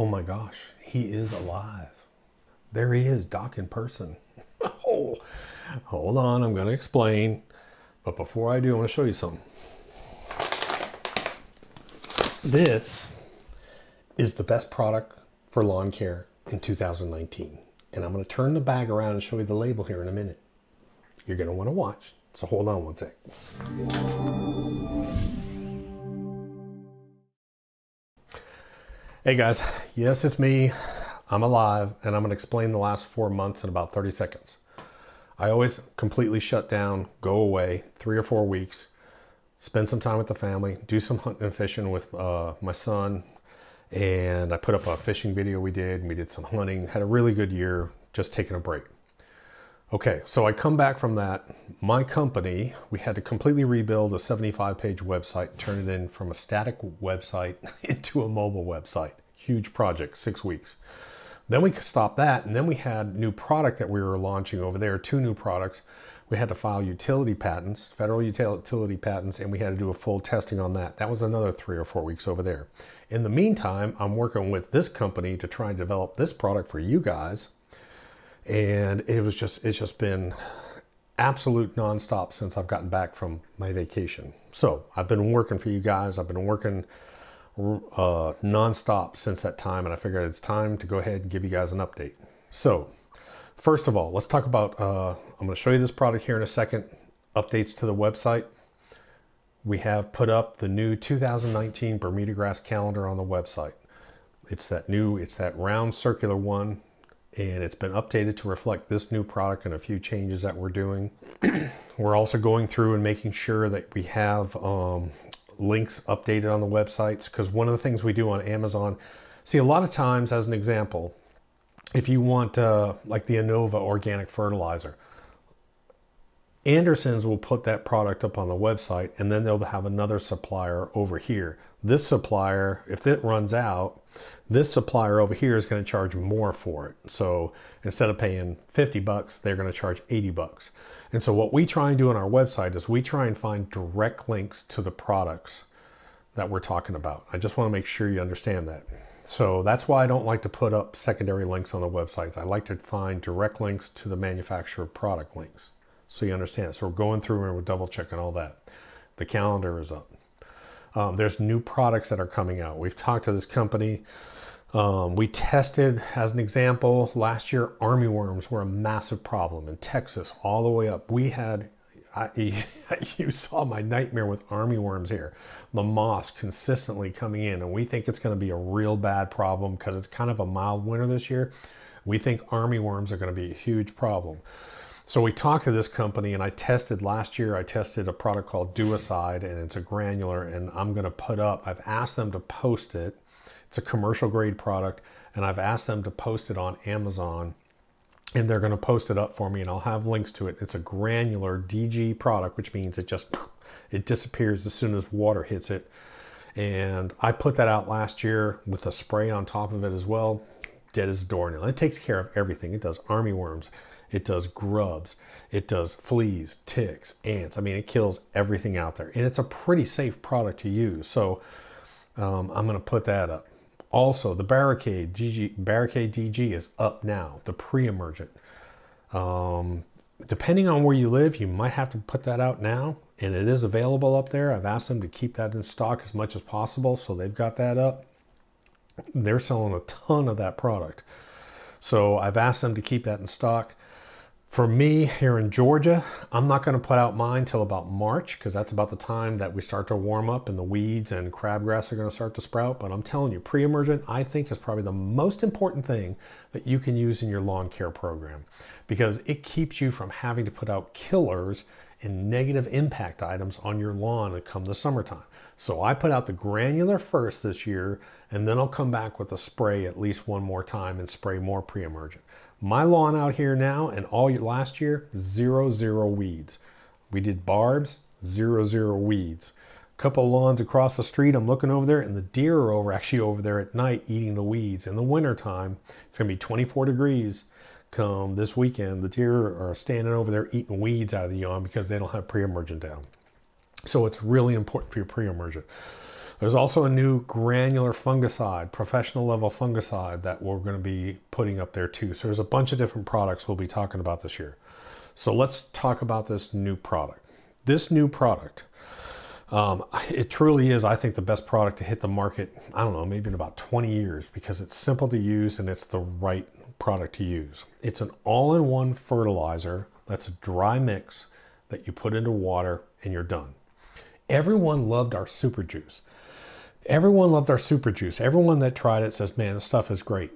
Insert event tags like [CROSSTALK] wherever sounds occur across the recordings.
Oh my gosh, he is alive. There he is, Doc in person. [LAUGHS] oh, hold on, I'm going to explain. But before I do, I want to show you something. This is the best product for lawn care in 2019. And I'm going to turn the bag around and show you the label here in a minute. You're going to want to watch. So hold on one sec. Hey guys, yes, it's me. I'm alive and I'm going to explain the last four months in about 30 seconds. I always completely shut down, go away, three or four weeks, spend some time with the family, do some hunting and fishing with uh, my son, and I put up a fishing video we did. We did some hunting, had a really good year, just taking a break. Okay, so I come back from that. My company, we had to completely rebuild a 75 page website, turn it in from a static website [LAUGHS] into a mobile website. Huge project, six weeks. Then we stopped that, and then we had new product that we were launching over there, two new products. We had to file utility patents, federal utility patents, and we had to do a full testing on that. That was another three or four weeks over there. In the meantime, I'm working with this company to try and develop this product for you guys and it was just it's just been absolute nonstop since I've gotten back from my vacation. So I've been working for you guys. I've been working uh, nonstop since that time, and I figured it's time to go ahead and give you guys an update. So first of all, let's talk about. Uh, I'm going to show you this product here in a second. Updates to the website. We have put up the new 2019 Bermuda grass calendar on the website. It's that new, it's that round circular one and it's been updated to reflect this new product and a few changes that we're doing. [CLEARS THROAT] we're also going through and making sure that we have um, links updated on the websites because one of the things we do on Amazon, see a lot of times as an example, if you want uh, like the Innova organic fertilizer, Anderson's will put that product up on the website and then they'll have another supplier over here. This supplier, if it runs out, this supplier over here is going to charge more for it. So instead of paying 50 bucks, they're going to charge 80 bucks. And so what we try and do on our website is we try and find direct links to the products that we're talking about. I just want to make sure you understand that. So that's why I don't like to put up secondary links on the websites. I like to find direct links to the manufacturer product links. So you understand. So we're going through and we're double checking all that. The calendar is up. Um, there's new products that are coming out. We've talked to this company. Um, we tested, as an example, last year, army worms were a massive problem in Texas, all the way up. We had, I, [LAUGHS] you saw my nightmare with army worms here. The moss consistently coming in, and we think it's going to be a real bad problem because it's kind of a mild winter this year. We think army worms are going to be a huge problem. So we talked to this company and I tested last year, I tested a product called Duocide and it's a granular and I'm to put up, I've asked them to post it it's a commercial grade product, and I've asked them to post it on Amazon, and they're to post it up for me, and I'll have links to it. It's a granular DG product, which means it just it disappears as soon as water hits it. And I put that out last year with a spray on top of it as well. Dead as a doornail. It takes care of everything. It does army worms. It does grubs. It does fleas, ticks, ants. I mean, it kills everything out there. And it's a pretty safe product to use. So um, I'm going to put that up. Also, the Barricade DG, Barricade DG is up now, the pre-emergent. Um, depending on where you live, you might have to put that out now, and it is available up there. I've asked them to keep that in stock as much as possible, so they've got that up. They're selling a ton of that product. So I've asked them to keep that in stock. For me here in Georgia, I'm not going to put out mine till about March because that's about the time that we start to warm up and the weeds and crabgrass are going to start to sprout. But I'm telling you, pre-emergent I think is probably the most important thing that you can use in your lawn care program because it keeps you from having to put out killers and negative impact items on your lawn come the summertime. So I put out the granular first this year and then I'll come back with a spray at least one more time and spray more pre-emergent. My lawn out here now and all last year, zero, zero weeds. We did barbs, zero, zero weeds. A couple lawns across the street, I'm looking over there and the deer are over actually over there at night eating the weeds. In the wintertime, it's gonna be 24 degrees come this weekend. The deer are standing over there eating weeds out of the yawn because they don't have pre-emergent down. So it's really important for your pre-emergent. There's also a new granular fungicide, professional level fungicide that we're going to be putting up there too. So there's a bunch of different products we'll be talking about this year. So let's talk about this new product. This new product, um, it truly is, I think, the best product to hit the market. I don't know, maybe in about 20 years because it's simple to use and it's the right product to use. It's an all-in-one fertilizer that's a dry mix that you put into water and you're done. Everyone loved our super juice. Everyone loved our super juice. Everyone that tried it says, man, this stuff is great.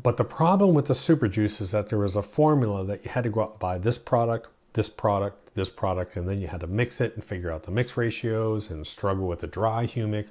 But the problem with the super juice is that there was a formula that you had to go out and buy this product, this product, this product, and then you had to mix it and figure out the mix ratios and struggle with the dry humic.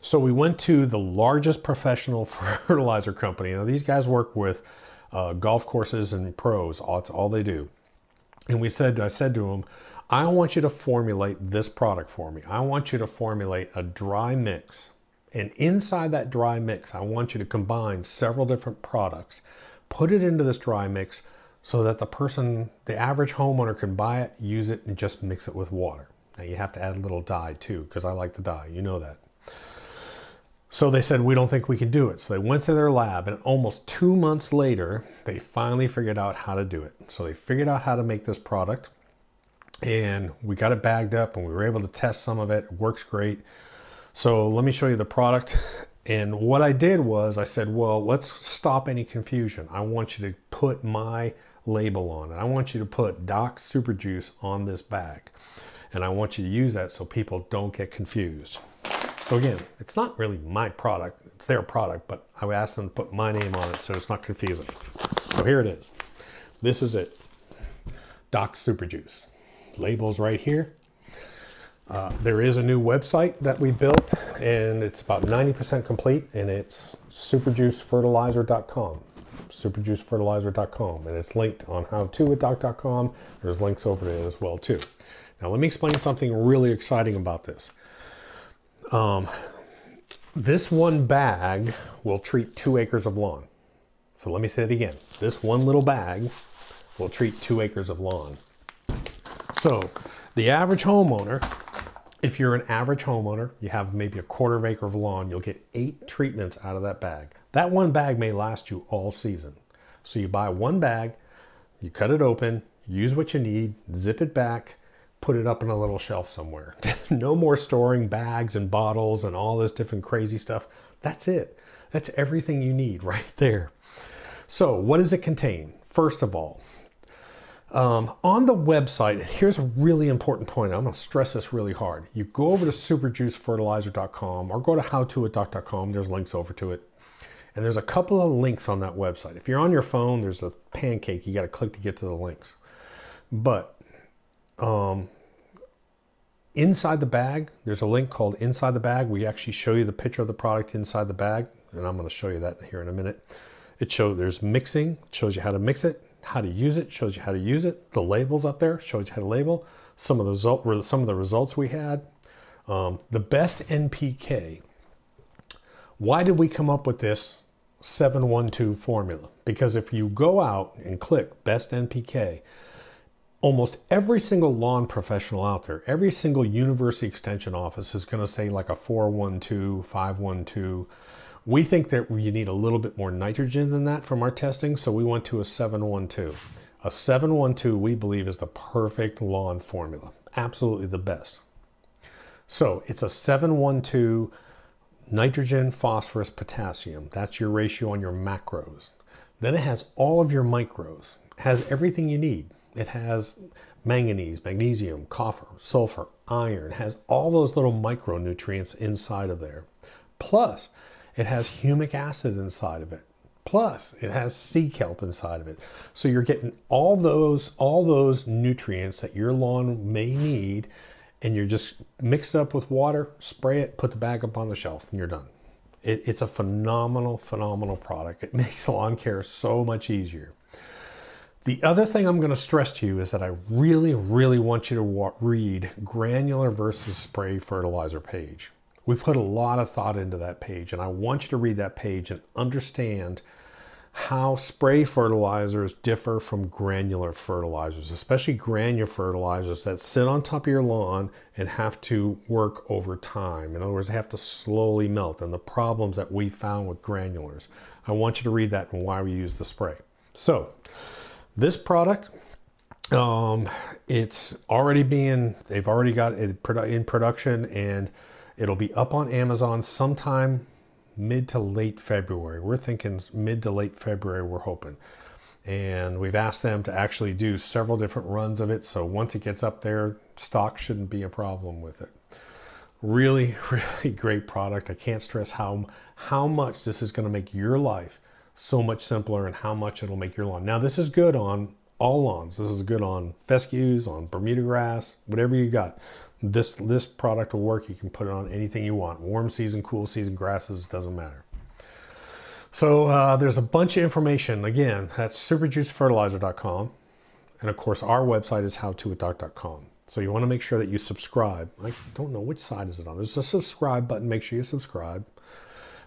So we went to the largest professional [LAUGHS] fertilizer company. Now these guys work with uh, golf courses and pros. That's all they do. And we said, I said to them, I want you to formulate this product for me. I want you to formulate a dry mix. And inside that dry mix, I want you to combine several different products, put it into this dry mix so that the person, the average homeowner can buy it, use it, and just mix it with water. Now you have to add a little dye too, because I like the dye, you know that. So they said, we don't think we can do it. So they went to their lab and almost two months later, they finally figured out how to do it. So they figured out how to make this product and we got it bagged up and we were able to test some of it. It works great. So let me show you the product. And what I did was I said, well, let's stop any confusion. I want you to put my label on it. I want you to put Doc Super Juice on this bag. And I want you to use that so people don't get confused. So again, it's not really my product, it's their product, but I asked them to put my name on it so it's not confusing. So here it is. This is it. Doc Super Juice labels right here. Uh, there is a new website that we built and it's about 90% complete and it's superjuicefertilizer.com superjuicefertilizer.com and it's linked on howtowithdoc.com there's links over there as well too. Now let me explain something really exciting about this. Um, this one bag will treat two acres of lawn. So let me say it again. This one little bag will treat two acres of lawn so the average homeowner, if you're an average homeowner, you have maybe a quarter of acre of lawn, you'll get eight treatments out of that bag. That one bag may last you all season. So you buy one bag, you cut it open, use what you need, zip it back, put it up in a little shelf somewhere. [LAUGHS] no more storing bags and bottles and all this different crazy stuff. That's it. That's everything you need [LAUGHS] right there. So what does it contain? First of all, um, on the website, here's a really important point. I'm going to stress this really hard. You go over to superjuicefertilizer.com or go to howtowithdoc.com. There's links over to it. And there's a couple of links on that website. If you're on your phone, there's a pancake. You got to click to get to the links. But um, inside the bag, there's a link called Inside the Bag. We actually show you the picture of the product inside the bag. And I'm going to show you that here in a minute. It shows there's mixing, shows you how to mix it how to use it, shows you how to use it. The labels up there shows you how to label. Some of the result, some of the results we had. Um, the best NPK. Why did we come up with this 712 formula? Because if you go out and click best NPK, almost every single lawn professional out there, every single university extension office is going to say like a 412, 512, we think that you need a little bit more nitrogen than that from our testing, so we went to a 712. A 712 we believe is the perfect lawn formula, absolutely the best. So it's a 712 nitrogen, phosphorus, potassium. That's your ratio on your macros. Then it has all of your micros. Has everything you need. It has manganese, magnesium, copper, sulfur, iron. Has all those little micronutrients inside of there. Plus, it has humic acid inside of it. Plus, it has sea kelp inside of it. So you're getting all those all those nutrients that your lawn may need, and you're just mix it up with water, spray it, put the bag up on the shelf, and you're done. It, it's a phenomenal, phenomenal product. It [LAUGHS] makes lawn care so much easier. The other thing I'm going to stress to you is that I really, really want you to read granular versus spray fertilizer page. We put a lot of thought into that page, and I want you to read that page and understand how spray fertilizers differ from granular fertilizers, especially granular fertilizers that sit on top of your lawn and have to work over time. In other words, they have to slowly melt and the problems that we found with granulars. I want you to read that and why we use the spray. So, this product, um, it's already being, they've already got it in production and it'll be up on Amazon sometime mid to late February. We're thinking mid to late February, we're hoping. And we've asked them to actually do several different runs of it. So once it gets up there, stock shouldn't be a problem with it. Really, [LAUGHS] really great product. I can't stress how, how much this is going to make your life so much simpler and how much it'll make your lawn. Now, this is good on all lawns. This is good on fescues, on Bermuda grass, whatever you got this this product will work. You can put it on anything you want. Warm season, cool season, grasses, doesn't matter. So uh, there's a bunch of information. Again, that's superjuicefertilizer.com. And of course, our website is howtowithdoc.com. So you want to make sure that you subscribe. I don't know which side is it on. There's a subscribe button. Make sure you subscribe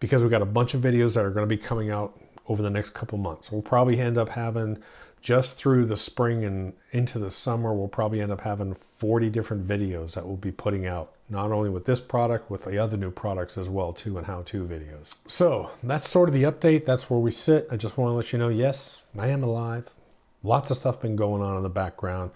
because we've got a bunch of videos that are going to be coming out over the next couple months. We'll probably end up having just through the spring and into the summer, we'll probably end up having 40 different videos that we'll be putting out, not only with this product, with the other new products as well too, and how-to videos. So that's sort of the update. That's where we sit. I just want to let you know, yes, I am alive. Lots of stuff been going on in the background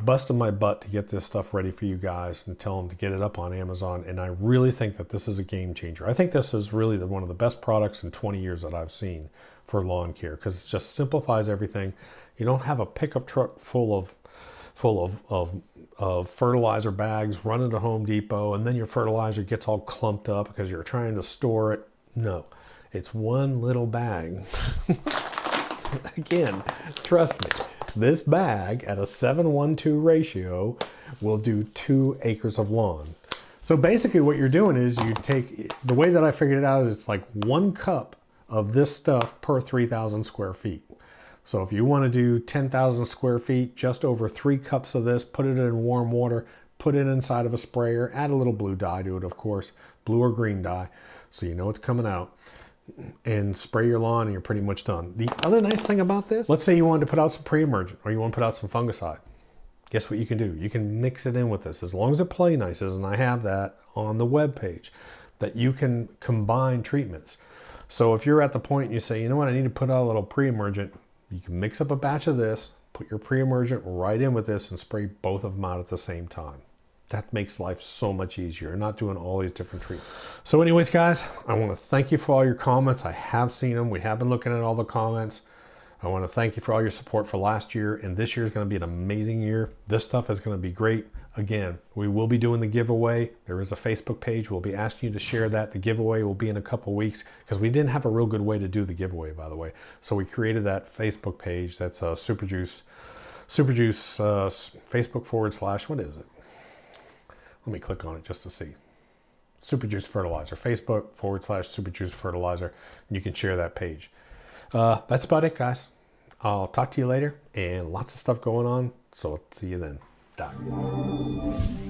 busting my butt to get this stuff ready for you guys and tell them to get it up on Amazon. And I really think that this is a game changer. I think this is really the, one of the best products in 20 years that I've seen for lawn care because it just simplifies everything. You don't have a pickup truck full of full of, of, of fertilizer bags running to Home Depot and then your fertilizer gets all clumped up because you're trying to store it. No, it's one little bag. [LAUGHS] Again, trust me this bag at a 7-1-2 ratio will do two acres of lawn. So basically what you're doing is you take, the way that I figured it out is it's like one cup of this stuff per 3,000 square feet. So if you want to do 10,000 square feet, just over three cups of this, put it in warm water, put it inside of a sprayer, add a little blue dye to it, of course, blue or green dye, so you know it's coming out and spray your lawn and you're pretty much done. The other nice thing about this, let's say you wanted to put out some pre-emergent or you want to put out some fungicide. Guess what you can do? You can mix it in with this as long as it play nice and I have that on the web page that you can combine treatments. So if you're at the point and you say, you know what, I need to put out a little pre-emergent, you can mix up a batch of this, put your pre-emergent right in with this and spray both of them out at the same time that makes life so much easier. Not doing all these different treatments. So anyways, guys, I want to thank you for all your comments. I have seen them. We have been looking at all the comments. I want to thank you for all your support for last year. And this year is going to be an amazing year. This stuff is going to be great. Again, we will be doing the giveaway. There is a Facebook page. We'll be asking you to share that. The giveaway will be in a couple weeks because we didn't have a real good way to do the giveaway, by the way. So we created that Facebook page. That's uh, Superjuice, Superjuice uh, Facebook forward slash, what is it? Let me click on it just to see. Superjuice Fertilizer, Facebook forward slash Superjuice Fertilizer, you can share that page. Uh, that's about it, guys. I'll talk to you later, and lots of stuff going on, so see you then. Dank.